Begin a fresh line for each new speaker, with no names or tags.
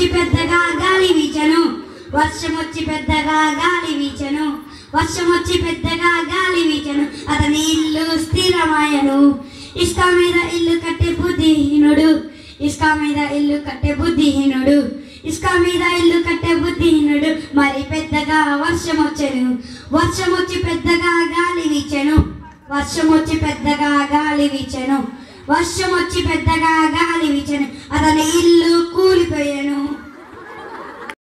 వచ్చి పెద్దగా గాలి వీచను. వర్షం వచ్చి పెద్దగా గాలి వీచను. వర్షం వచ్చి పెద్దగా గాలి వీచను. అతని ఇల్లు స్థిరమాయను. ఇసుక మీద ఇల్లు కట్టే బుద్ధిహీనుడు. ఇసుక మీద ఇల్లు కట్టే బుద్ధిహీనుడు. ఇసుక మీద ఇల్లు కట్టే బుద్ధిహీనుడు. మరి పెద్దగా వర్షం వచ్చను. వర్షం వచ్చి పెద్దగా గాలి వీచెను. వర్షం వచ్చి పెద్దగా గాలి వీచెను. వర్షం వచ్చి పెద్దగా గాలి వీచెను. అతని ఇల్లు